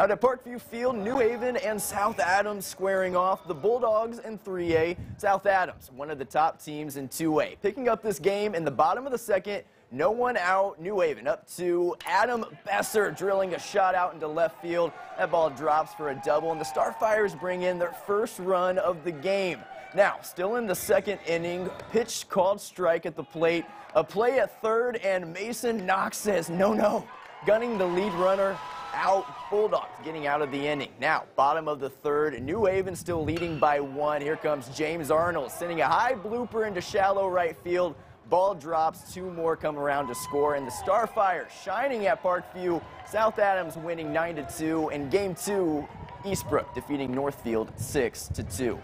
Out at Parkview Field, New Haven and South Adams squaring off. The Bulldogs in 3A. South Adams, one of the top teams in 2A. Picking up this game in the bottom of the second. No one out. New Haven up to Adam Besser drilling a shot out into left field. That ball drops for a double, and the Starfires bring in their first run of the game. Now, still in the second inning, pitch called strike at the plate. A play at third, and Mason Knox says, no, no. Gunning the lead runner out. Bulldogs getting out of the inning. Now, bottom of the third, New Haven still leading by one. Here comes James Arnold sending a high blooper into shallow right field. Ball drops, two more come around to score, and the Starfire shining at Parkview. South Adams winning 9 to 2, and game two, Eastbrook defeating Northfield 6 to 2.